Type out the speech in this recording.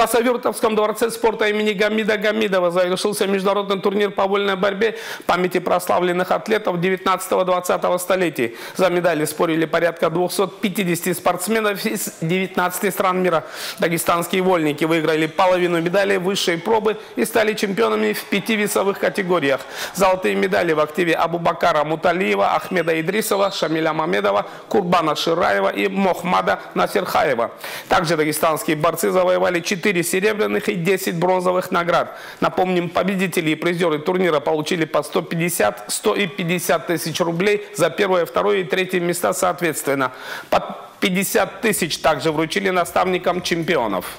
Хасавюртовском дворце спорта имени Гамида Гамидова завершился международный турнир по вольной борьбе памяти прославленных атлетов 19-20 столетий. За медали спорили порядка 250 спортсменов из 19 стран мира. Дагестанские вольники выиграли половину медалей высшей пробы и стали чемпионами в пяти весовых категориях. Золотые медали в активе Абубакара Муталиева, Ахмеда Идрисова, Шамиля Мамедова, Курбана Шираева и Мохмада Насерхаева. Также дагестанские борцы завоевали 4 серебряных и 10 бронзовых наград. Напомним, победители и призеры турнира получили по 150, 100 и 50 тысяч рублей за первое, второе и третье места соответственно. По 50 тысяч также вручили наставникам чемпионов.